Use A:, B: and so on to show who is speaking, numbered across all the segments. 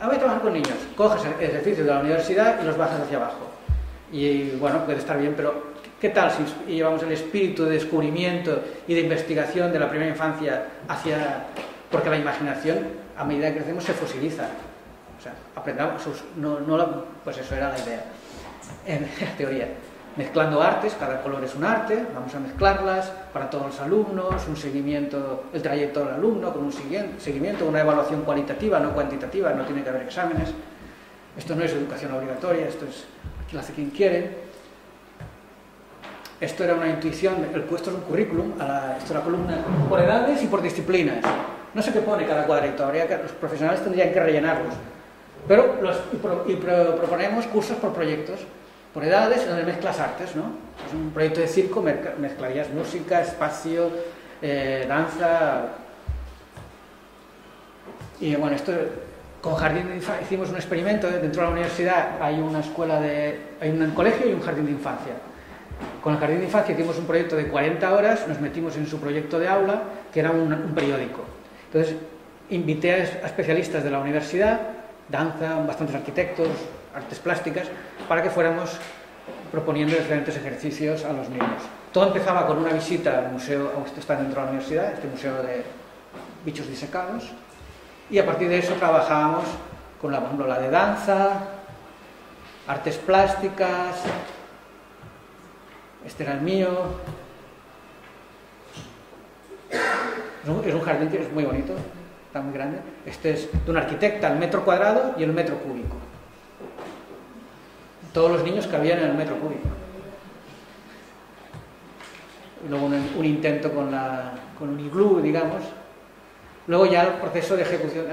A: Ah, voy a trabajar con niños. Coges ejercicios de la universidad y los bajas hacia abajo. Y bueno, puede estar bien, pero ¿qué tal si llevamos el espíritu de descubrimiento y de investigación de la primera infancia hacia... Porque la imaginación, a medida que crecemos, se fosiliza. O sea, aprendamos, no, no pues eso era la idea, en la teoría mezclando artes, cada color es un arte, vamos a mezclarlas para todos los alumnos, un seguimiento, el trayecto del alumno con un seguimiento, una evaluación cualitativa, no cuantitativa, no tiene que haber exámenes. Esto no es educación obligatoria, esto es lo hace quien quiere. Esto era una intuición, el puesto es un currículum, a la, esto es la columna por edades y por disciplinas. No sé qué pone cada cuadrito, los profesionales tendrían que rellenarlos. Pero y proponemos cursos por proyectos por edades, donde mezclas artes, ¿no? Es un proyecto de circo, mezclarías música, espacio, eh, danza. Y bueno, esto con jardín de infancia hicimos un experimento dentro de la universidad hay una escuela de hay un colegio y un jardín de infancia con el jardín de infancia hicimos un proyecto de 40 horas nos metimos en su proyecto de aula que era un, periódico entonces invité a especialistas de la universidad danza bastantes arquitectos artes plásticas para que fuéramos proponiendo diferentes ejercicios a los niños. Todo empezaba con una visita al museo, esto está dentro de la universidad, este museo de bichos disecados, y a partir de eso trabajábamos con la, la de danza, artes plásticas, este era el mío. Es un jardín que es muy bonito, está muy grande. Este es de un arquitecta, el metro cuadrado y el metro cúbico todos los niños cabían en el metro cúbico. Luego un, intento con, la, con un iglú, digamos. Luego ya el proceso de ejecución.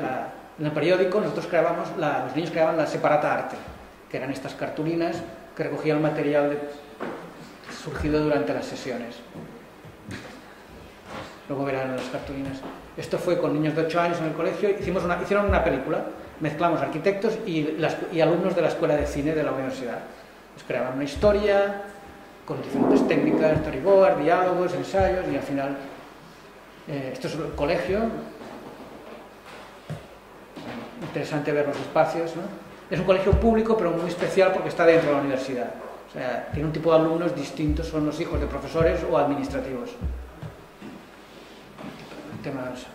A: en el periódico nosotros creábamos, los niños creaban la separata arte, que eran estas cartulinas que recogían el material surgido durante las sesiones. Luego verán las cartulinas. Esto fue con niños de 8 años en el colegio, hicimos hicieron una película mezclamos arquitectos y, alumnos de la escuela de cine de la universidad. Pues creaban una historia con diferentes técnicas, storyboard, diálogos, ensayos y al final, eh, esto es el colegio, interesante ver los espacios, ¿no? Es un colegio público pero muy especial porque está dentro de la universidad. O sea, tiene un tipo de alumnos distintos, son los hijos de profesores o administrativos. Temas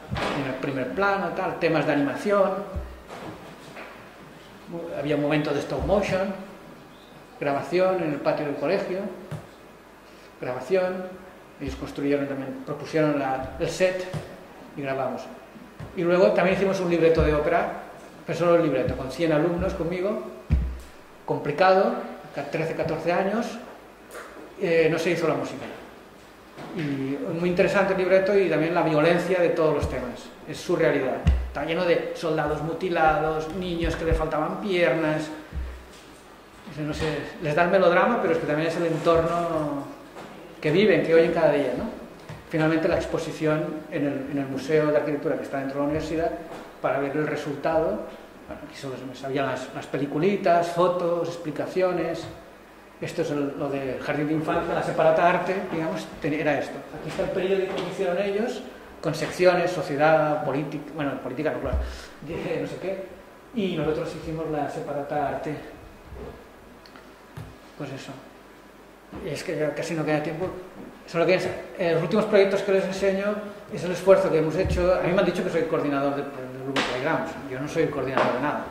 A: en el primer plano, tal, temas de animación, había un momento de stop motion, grabación en el patio del colegio, grabación, ellos construyeron también, propusieron el set y grabamos. Y luego también hicimos un libreto de ópera, pero solo el libreto, con 100 alumnos conmigo, complicado, 13, 14 años, eh, no se hizo la música. Y muy interesante el libreto y también la violencia de todos los temas, es su realidad. Está lleno de soldados mutilados, niños que le faltaban piernas. No sé, les da el melodrama, pero es que también es el entorno que viven, que oyen cada día. ¿no? Finalmente la exposición en el, Museo de Arquitectura que está dentro de la universidad para ver el resultado. Bueno, aquí solo me sabían las, las peliculitas, fotos, explicaciones. Esto es lo del jardín de infancia, la separata arte, digamos, era esto. Aquí está el periódico que hicieron ellos, con secciones, sociedad, política, bueno, política no, claro, no sé qué, y nosotros hicimos la separata arte. Pues eso. es que ya casi no queda tiempo. Solo que eh, los últimos proyectos que les enseño es el esfuerzo que hemos hecho. A mí me han dicho que soy coordinador del, grupo Playgrounds. Yo no soy coordinador de nada.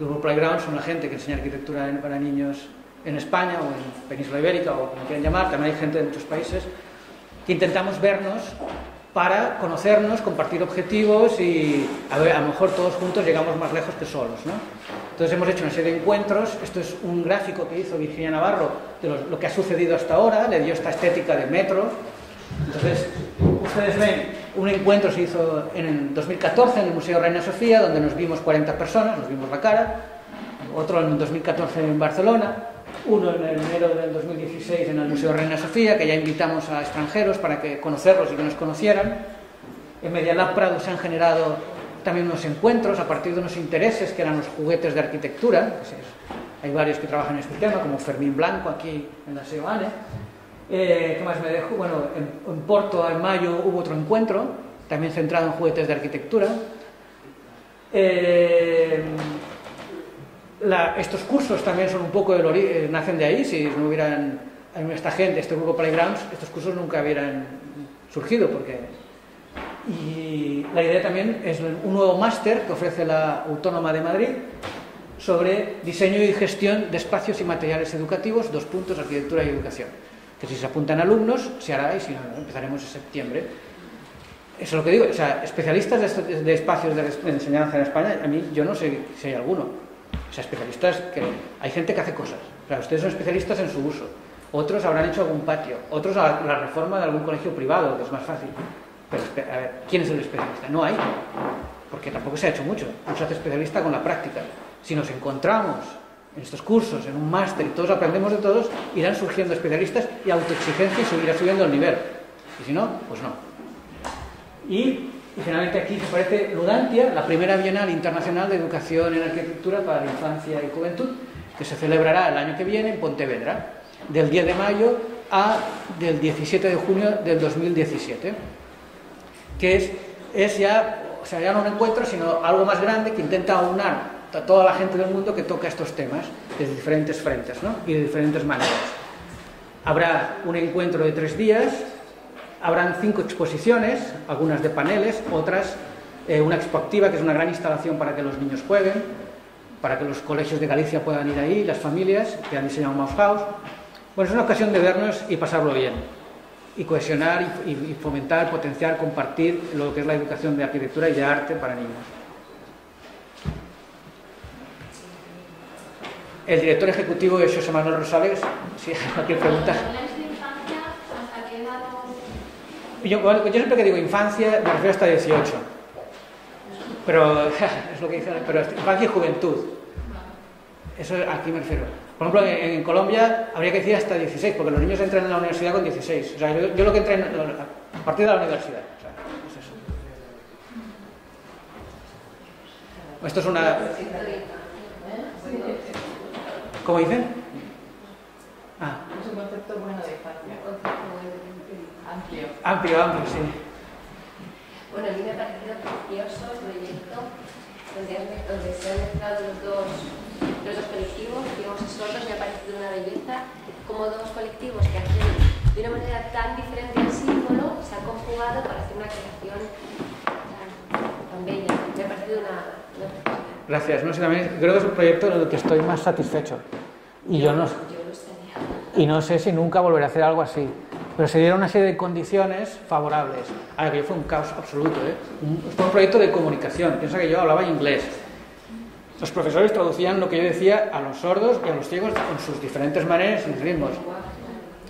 A: El grupo Playgrounds son la gente que enseña arquitectura para niños en España o en Península Ibérica o como quieran llamar. También hay gente de muchos países que intentamos vernos para conocernos, compartir objetivos y a, ver, lo mejor todos juntos llegamos más lejos que solos. ¿no? Entonces hemos hecho una serie de encuentros, esto es un gráfico que hizo Virginia Navarro de lo, que ha sucedido hasta ahora, le dio esta estética de metro. Entonces, ustedes ven, un encuentro se hizo en el 2014 en el Museo Reina Sofía, donde nos vimos 40 personas, nos vimos la cara, otro en el 2014 en Barcelona, uno en enero del 2016 en el Museo Reina Sofía, que ya invitamos a extranjeros para que conocerlos y que nos conocieran. En Medialab Prado se han generado también unos encuentros a partir de unos intereses que eran los juguetes de arquitectura. Hay varios que trabajan en este tema, como Fermín Blanco aquí en la SEOANE. Eh, ¿Qué más me dejo? Bueno, en, Porto en mayo hubo otro encuentro, también centrado en juguetes de arquitectura. Eh, estos cursos también son un poco, el eh, nacen de ahí, si no hubieran esta gente, este grupo Playgrounds, estos cursos nunca hubieran surgido porque y la idea también es un nuevo máster que ofrece la Autónoma de Madrid sobre diseño y gestión de espacios y materiales educativos, dos puntos, arquitectura y educación. Que si se apuntan alumnos, se hará y si no, empezaremos en septiembre. Eso es lo que digo, o sea, especialistas de, espacios de, enseñanza en España, a mí yo no sé si hay alguno. O sea, especialistas que hay gente que hace cosas. O sea, ustedes son especialistas en su uso. Otros habrán hecho algún patio, otros la reforma de algún colegio privado, que es más fácil. Pero, a ver, ¿quién es el especialista? No hay, porque tampoco se ha hecho mucho. No se hace especialista con la práctica. Si nos encontramos en estos cursos, en un máster y todos aprendemos de todos, irán surgiendo especialistas y autoexigencia y subirá subiendo el nivel. Y si no, pues no. Y, finalmente aquí se parece Ludantia, la primera Bienal Internacional de Educación en Arquitectura para la Infancia y Juventud, que se celebrará el año que viene en Pontevedra, del 10 de mayo a del 17 de junio del 2017 que es, es ya, o sea, ya no un encuentro, sino algo más grande que intenta aunar a toda la gente del mundo que toca estos temas de diferentes frentes ¿no? y de diferentes maneras. Habrá un encuentro de tres días, habrán cinco exposiciones, algunas de paneles, otras eh, una expo activa, que es una gran instalación para que los niños jueguen, para que los colegios de Galicia puedan ir ahí, las familias que han diseñado Mouse House. Bueno, es una ocasión de vernos y pasarlo bien y cohesionar y, fomentar, potenciar, compartir lo que es la educación de arquitectura y de arte para niños. El director ejecutivo es José Manuel Rosales. Si hay cualquier pregunta. Yo, yo siempre que digo infancia me refiero hasta 18. Pero es lo que dice, pero infancia y juventud. Eso aquí me refiero. Por ejemplo, en, Colombia habría que decir hasta 16, porque los niños entran en la universidad con 16. O sea, yo, lo que entré a partir de la universidad. Esto es una... ¿Cómo dicen?
B: Ah. Es un concepto infancia. Amplio.
A: Amplio, amplio, sí.
C: Bueno, a mí me ha parecido precioso el proyecto donde, donde se han mezclado los dos los dos colectivos, digamos, sordos, me ha parecido una belleza, como dos colectivos que hacen de una manera tan diferente el símbolo, se han conjugado para hacer una creación tan, bella. Me ha parecido una,
A: Gracias, no sé, también creo que es un proyecto en el que estoy más satisfecho. Y yo, no, y no sé si nunca volveré a hacer algo así. Pero se dieron una serie de condiciones favorables. Ahora que yo fue un caos absoluto, ¿eh? Fue un proyecto de comunicación. Piensa que yo hablaba inglés los profesores traducían lo que yo decía a los sordos y a los ciegos con sus diferentes maneras y ritmos.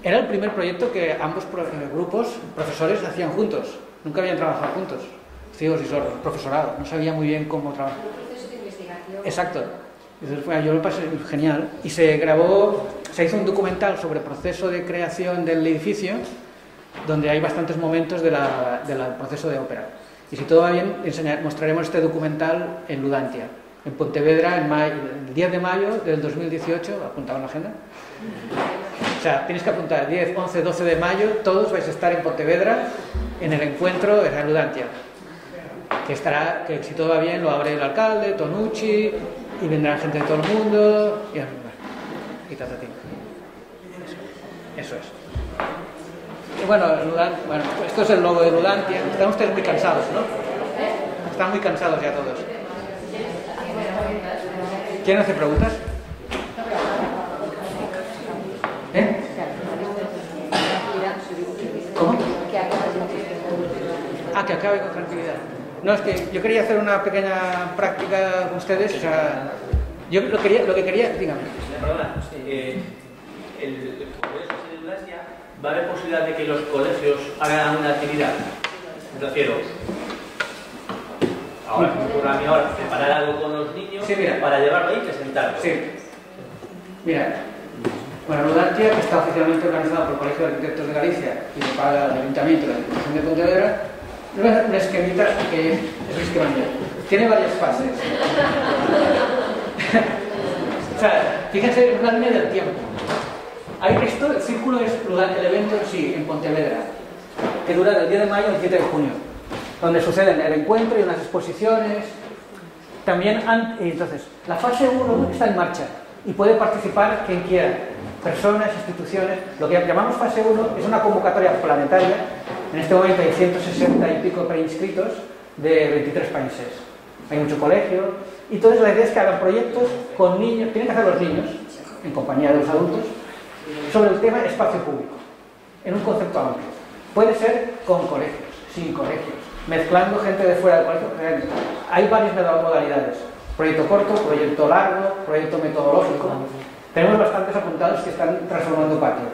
A: Era el primer proyecto que ambos eh, grupos, profesores, hacían juntos. Nunca habían trabajado juntos, ciegos y sordos, profesorado. No sabía muy bien cómo trabajar. Exacto. Yo lo pasé genial. Y se grabó, se hizo un documental sobre el proceso de creación del edificio, donde hay bastantes momentos del proceso de ópera. Y si todo va bien, mostraremos este documental en Ludantia en Pontevedra en el 10 de mayo del 2018, apuntado en la agenda. O sea, tienes que apuntar 10, 11, 12 de mayo, todos vais a estar en Pontevedra en el encuentro de Saludantia. Que estará, que si todo va bien, lo abre el alcalde, Tonucci, y vendrá gente de todo el mundo, y, y Eso, es. Y bueno, bueno, esto es el logo de Ludantia. Están ustedes muy cansados, ¿no? Están muy cansados ya todos. ¿Quién hace preguntas? ¿Eh? Ah, que acabe con tranquilidad. No, es que yo quería hacer una pequeña práctica con ustedes, o sea, yo lo, quería, lo que quería, dígame.
D: Perdona, eh, ¿va a haber posibilidad de que los colegios hagan una actividad? Me refiero, ahora a mí ahora preparar algo con los niños para llevarlo ahí y presentarlo.
A: Sí. Mira, bueno, Ludantia, que está oficialmente organizado por el Colegio de Arquitectos de Galicia y lo paga el Ayuntamiento de la Diputación de Pontevedra, es un esquemita que es un esquema Tiene varias fases. o sea, fíjense, es una línea del tiempo. Hay esto, el círculo es el evento en sí, en Pontevedra, que dura del 10 de mayo al 7 de junio donde suceden el encuentro y unas exposiciones. también, entonces, la fase 1 está en marcha y puede participar quien quiera, personas, instituciones. Lo que llamamos fase 1 es una convocatoria planetaria. En este momento hay 160 y pico preinscritos de 23 países. Hay mucho colegio. Y entonces la idea es que hagan proyectos con niños, tienen que hacer los niños, en compañía de los adultos, sobre el tema espacio público, en un concepto amplio. Puede ser con colegios, sin colegios, mezclando gente de fuera del colegio. Hay varias modalidades. Proyecto corto, proyecto largo, proyecto metodológico. Tenemos bastantes apuntados que están transformando patios.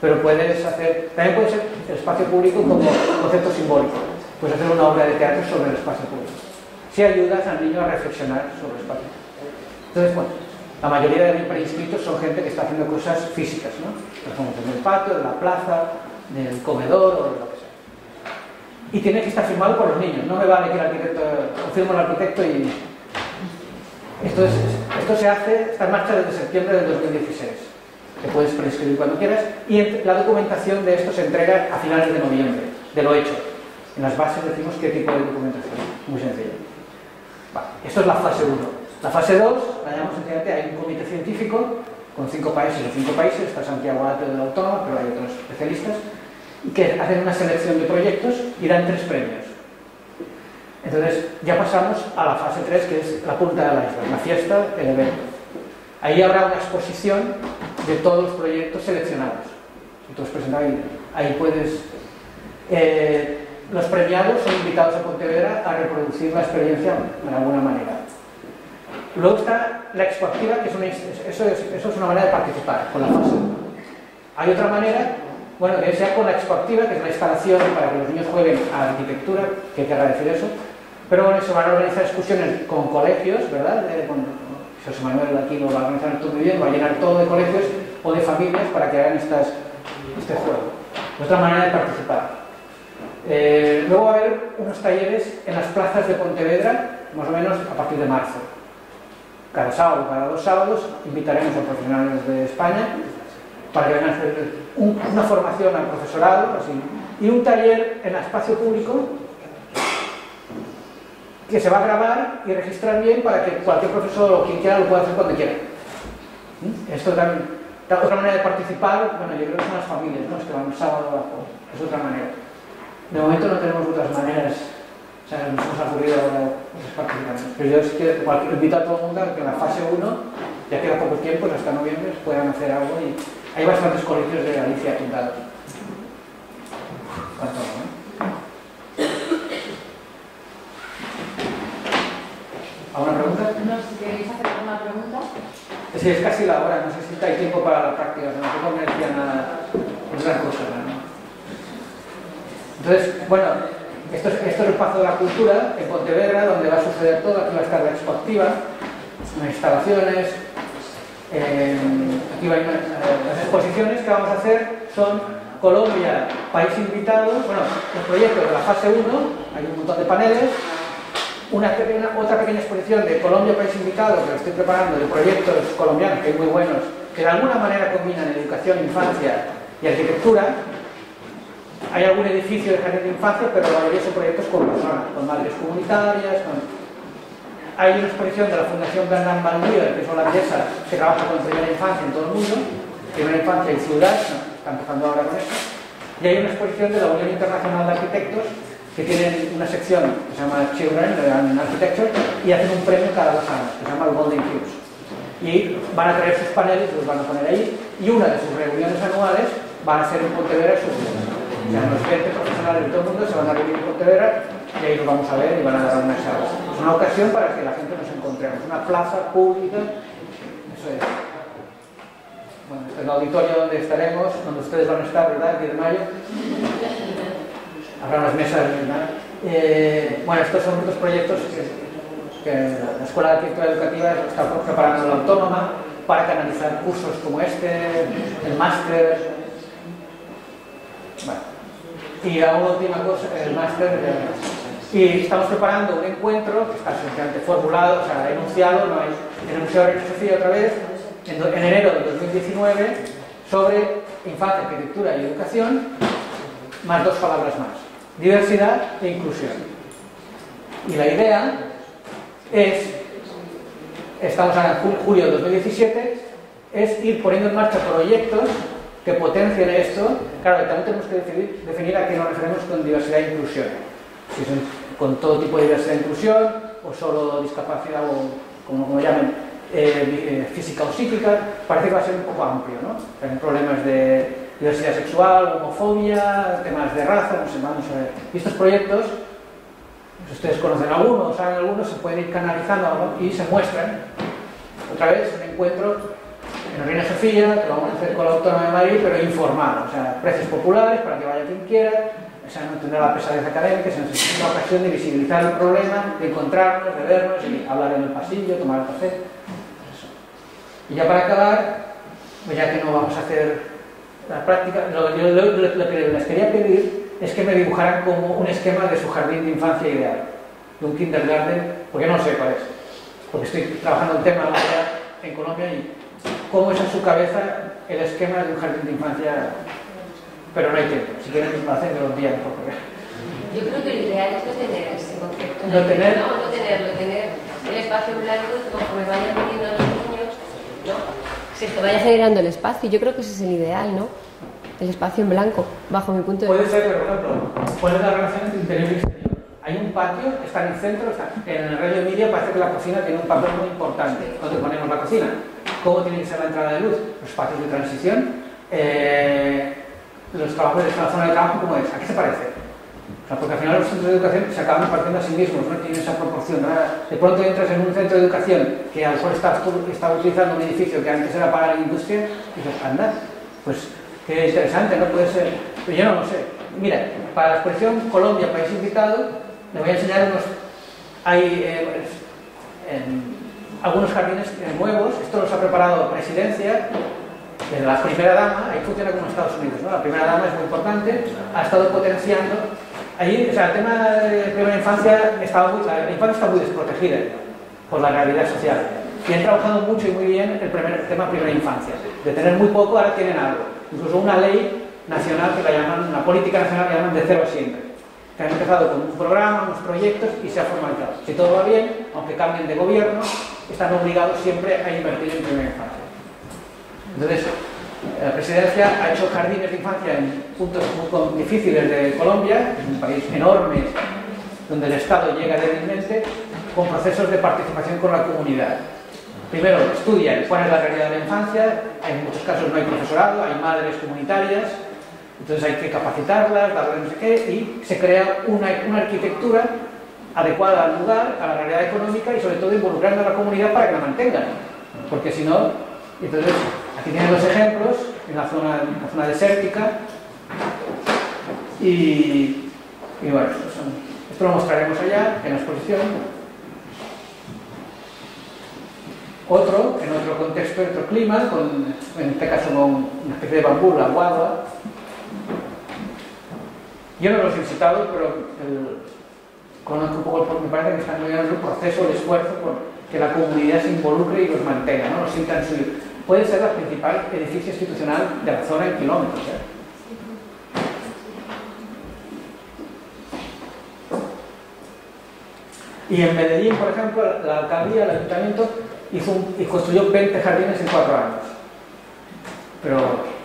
A: Pero puedes hacer, también puede ser el espacio público como concepto simbólico. Puedes hacer una obra de teatro sobre el espacio público. Si ayudas al niño a reflexionar sobre el espacio. Entonces, bueno, la mayoría de mis preinscritos son gente que está haciendo cosas físicas, ¿no? en el patio, en la plaza, en el comedor o lo que sea. Y tiene que estar firmado por los niños. No me vale que el arquitecto, firme el arquitecto y... Esto, se hace, está en marcha desde septiembre del 2016. Te puedes preinscribir cuando quieras y la documentación de esto se entrega a finales de noviembre, de lo hecho. En las bases decimos qué tipo de documentación. Muy sencillo. esto es la fase 1. La fase 2, la llamamos sencillamente, hay un comité científico con cinco países, o cinco países, está Santiago Ate de la Autónoma, pero hay otros especialistas, que hacen una selección de proyectos y dan tres premios. Entonces, ya pasamos a la fase 3, que es la punta de la isla, la fiesta, el evento. Ahí habrá una exposición de todos los proyectos seleccionados. Entonces, ahí, ahí puedes... Eh, los premiados son invitados a Pontevedra a reproducir la experiencia de alguna manera. Luego está la expoactiva, que es una, eso, es, una manera de participar con la fase. Hay otra manera, bueno, que sea con la expoactiva, que es la instalación para que los niños jueguen a arquitectura, que hay que agradecer eso. Pero bueno, se van a organizar excursiones con colegios, ¿verdad? José Manuel aquí lo va a organizar todo muy bien, va a llenar todo de colegios o de familias para que hagan estas, este juego. Otra manera de participar. Eh, luego va a haber unos talleres en las plazas de Pontevedra, más o menos a partir de marzo cada sábado, cada dos sábados, invitaremos a profesionales de España para que vengan a hacer una formación al profesorado y un taller en espacio público que se va a grabar y registrar bien para que cualquier profesor o quien quiera lo pueda hacer cuando quiera. ¿Mm? Esto también, otra manera de participar, bueno, yo creo que son las familias, ¿no? Es que van sábado abajo, es otra manera. De momento no tenemos otras maneras o sea, nos hemos ocurrido. Pero yo es que invito a todo el mundo a que en la fase 1, ya queda poco tiempo, hasta noviembre, puedan hacer algo y hay bastantes colegios de Galicia apuntados. ¿Cuánto, no? ¿Alguna pregunta?
B: No, si queréis hacer alguna pregunta.
A: Sí, es casi la hora, no sé si hay tiempo para la práctica, no me decía nada, una cosa, ¿no? Entonces, bueno, esto es, el Pazo de la Cultura, en Pontevedra, donde va a suceder todo. Aquí va a estar la expo activa, instalaciones. Eh, aquí va a, eh, las exposiciones que vamos a hacer son Colombia, país invitado. Bueno, los proyectos de la fase 1, hay un montón de paneles. Una otra pequeña exposición de Colombia, país invitado, que lo estoy preparando, de proyectos colombianos, que hay muy buenos, que de alguna manera combinan educación, infancia y arquitectura hay algún edificio de jardín de infancia, pero la mayoría son proyectos con personas, con madres comunitarias. Hay una exposición de la Fundación Bernard Van que es holandesa, que trabaja con primera infancia en todo el mundo, primera infancia y ciudad, está empezando ahora con esto. Y hay una exposición de la Unión Internacional de Arquitectos, que tienen una sección que se llama Children and Architecture, y hacen un premio cada dos años, que se llama el Golden Cubes. Y van a traer sus paneles, los van a poner ahí, y una de sus reuniones anuales van a ser en Pontevedra sus sea, los 20 profesionales de todo el mundo se van a reunir en Pontevedra y ahí los vamos a ver y van a dar una charla. Es una ocasión para que la gente nos encontremos, una plaza pública, eso es. Bueno, este es el auditorio donde estaremos, donde ustedes van a estar, ¿verdad? El 10 de mayo. Habrá unas mesas, ¿verdad? Eh, bueno, estos son otros proyectos que, que la Escuela de Arquitectura Educativa está preparando la autónoma para canalizar cursos como este, el máster. Y la última cosa, el máster. Y estamos preparando un encuentro que está formulado, o sea, enunciado, no es en el Museo de Sofía otra vez, en, en enero de 2019, sobre infancia, arquitectura y educación, más dos palabras más, diversidad e inclusión. Y la idea es estamos en julio de 2017, es ir poniendo en marcha proyectos que potencien esto. Claro, también tenemos que definir, a qué nos referimos con diversidad e inclusión. Si son con todo tipo de diversidad e inclusión, o solo discapacidad, o como, como llamen, eh, eh, física o psíquica, parece que va a ser un poco amplio, ¿no? Hay problemas de diversidad sexual, homofobia, temas de raza, no sé, vamos a ver. Y estos proyectos, si ustedes conocen algunos, saben algunos, se pueden ir canalizando y se muestran. Otra vez, un encuentro en Reina Sofía, que lo vamos a hacer con la Autónoma de Madrid, pero informado, o sea, precios populares para que vaya quien quiera, o sea, no tendrá la pesadez académica, sino es una ocasión de visibilizar el problema, de encontrarnos, de vernos y hablar en el pasillo, tomar café. Eso. Y ya para acabar, pues ya que no vamos a hacer la práctica, lo, lo que les quería pedir es que me dibujaran como un esquema de su jardín de infancia ideal, de un kindergarten, porque no sé cuál es, porque estoy trabajando un tema en Colombia y cómo es en su cabeza el esquema de un jardín de infancia, pero no hay tiempo. Si quieren lo hacen, me lo envían por correo.
C: Yo creo que lo ideal es no tener ese concepto.
A: No tener.
C: No, no tenerlo, tener el espacio blanco conforme vayan viniendo los niños, ¿no? Se te vaya generando el espacio. Yo creo que ese es el ideal, ¿no? El espacio en blanco, bajo mi punto de
A: vista. Puede ser, por ejemplo, ¿cuál es la relación entre interior y exterior? Hay un patio, está en el centro, está en el radio media parece que la cocina tiene un papel muy importante. ¿Dónde ponemos la cocina? ¿Cómo tiene que ser la entrada de luz? Los espacios de transición. Eh, los trabajos de esta zona de trabajo, ¿cómo es? ¿A qué se parece? O sea, porque al final los centros de educación se acaban partiendo a sí mismos, no tienen esa proporción. De pronto entras en un centro de educación que a lo mejor está, utilizando un edificio que antes era para la industria y dices, anda, pues qué interesante, ¿no? Puede ser. Pero yo no lo sé. Mira, para la exposición Colombia, país invitado, le voy a enseñar unos. Hay eh, en, algunos jardines nuevos, esto los ha preparado Presidencia, desde la primera dama, ahí funciona como Estados Unidos, ¿no? la primera dama es muy importante, ha estado potenciando, allí, o sea, el tema de primera infancia, estaba muy, la infancia está muy desprotegida por la realidad social, y han trabajado mucho y muy bien el, primer, el tema primera infancia, de tener muy poco, ahora tienen algo, incluso una ley nacional que la llaman, una política nacional que la llaman de cero a siempre que han empezado con un programa, unos proyectos y se ha formalizado. Si todo va bien, aunque cambien de gobierno, están obligados siempre a invertir en primera infancia. Entonces, la presidencia ha hecho jardines de infancia en puntos muy difíciles de Colombia, es un país enorme, donde el Estado llega débilmente, con procesos de participación con la comunidad. Primero, estudian cuál es la realidad de la infancia, en muchos casos no hay profesorado, hay madres comunitarias, entonces hay que capacitarlas, darles no sé qué, y se crea una, una arquitectura adecuada al lugar, a la realidad económica y sobre todo involucrando a la comunidad para que la mantengan. Porque si no, entonces aquí tienen los ejemplos en la zona, en la zona desértica y, bueno, esto, esto, lo mostraremos allá en la exposición. Otro, en otro contexto, en otro clima, con, en este caso con una especie de bambú, la guagua, yo no los he visitado, pero el, conozco un poco, me parece que están muy el proceso, el esfuerzo por que la comunidad se involucre y los mantenga, ¿no? los sientan su... Puede ser la principal edificio institucional de la zona en kilómetros. ¿eh? Y en Medellín, por ejemplo, la alcaldía, el ayuntamiento, hizo y construyó 20 jardines en cuatro años. Pero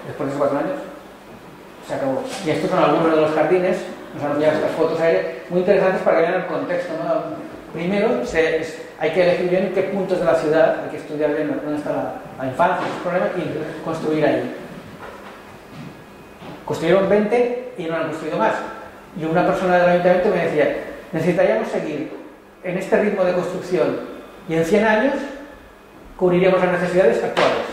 A: después de esos cuatro años se acabó. Y estos son algunos de los jardines, nos han enviado estas fotos aire, muy interesantes para que vean el contexto. Primero, se, hay que elegir bien qué puntos de la ciudad, hay que estudiar bien dónde está la, la infancia, ese problema, y construir ahí. Construyeron 20 y no han construido más. Y una persona del ayuntamiento me decía, necesitaríamos seguir en este ritmo de construcción y en 100 años cubriríamos las necesidades actuales.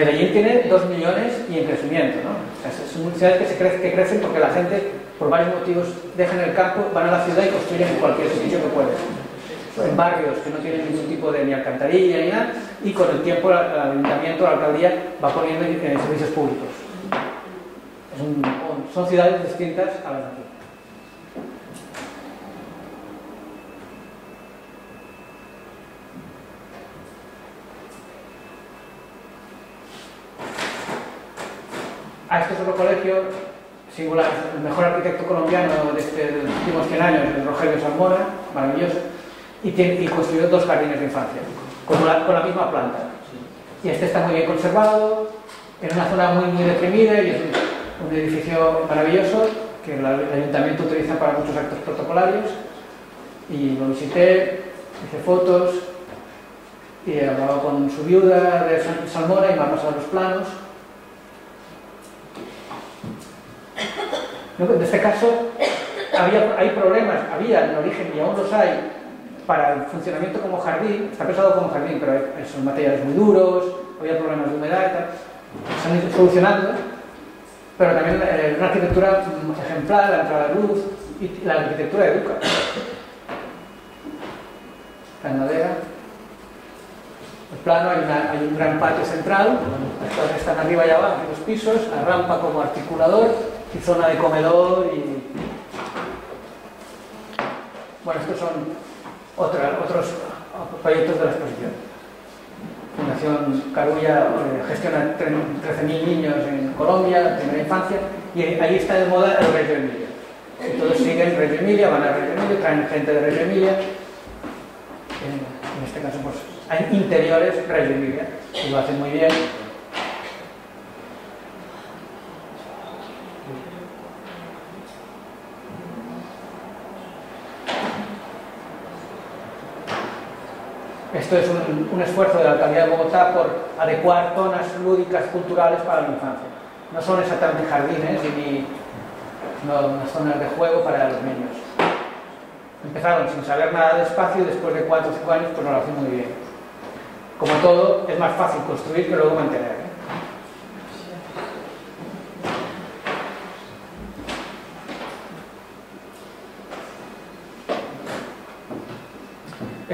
A: Medellín tiene 2 millones y en crecimiento, ¿no? O sea, son ciudades que, se que crecen porque la gente, por varios motivos, dejan el campo, van a la ciudad y construyen en cualquier sitio que pueden. En barrios que no tienen ningún tipo de ni alcantarilla ni nada, y con el tiempo el ayuntamiento, la alcaldía, va poniendo en servicios públicos. son ciudades distintas a las de Ah, este es otro colegio singular, el mejor arquitecto colombiano de, este, los últimos 100 años, es Rogelio Salmona, maravilloso, y, construyó dos jardines de infancia, con la, misma planta. Y este está muy bien conservado, en una zona muy, muy deprimida y es un, edificio maravilloso que el, el ayuntamiento utiliza para muchos actos protocolarios. Y lo visité, hice fotos y he hablado con su viuda de Salmona y me ha pasado los planos. En este caso, había, hay problemas, había en origen y aún los hay para el funcionamiento como jardín, está pensado como jardín, pero son materiales muy duros, había problemas de humedad y tal, se han ido solucionando, pero también eh, una arquitectura ejemplar, la entrada de luz y la arquitectura educa. La madera. El plano, hay, un gran patio central, las están arriba y abajo, los pisos, la rampa como articulador y zona de comedor y... Bueno, estos son otra- otros proyectos de la exposición. Fundación Carulla eh, gestiona tre- 13.000 niños en Colombia, primera infancia, y ahí está de moda el Reggio Emilia. Todos siguen Reggio Emilia, van a Reggio Emilia, traen gente de Reggio Emilia. En, en este caso, pues, hay interiores Reggio Emilia, y lo hacen muy bien. Esto es un, esfuerzo de la alcaldía de Bogotá por adecuar zonas lúdicas culturales para la infancia. No son exactamente jardines ni no, zonas de juego para los niños. Empezaron sin saber nada de espacio y después de 4 o 5 años pues lo hacen muy bien. Como todo, es más fácil construir que luego mantener. ¿eh?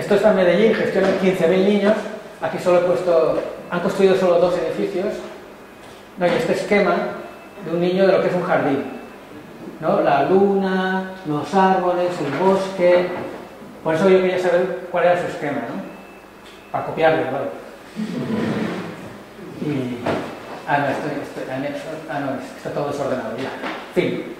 A: Esto está en Medellín, gestionan 15.000 niños. Aquí solo he puesto, han construido solo dos edificios. No, y este esquema de un niño de lo que es un jardín. ¿no? La luna, los árboles, el bosque. Por eso yo quería saber cuál era su esquema, ¿no? Para copiarlo, ¿vale? Y. Ah, no, estoy, estoy anexo. Ah, no, está todo desordenado ya. Fin.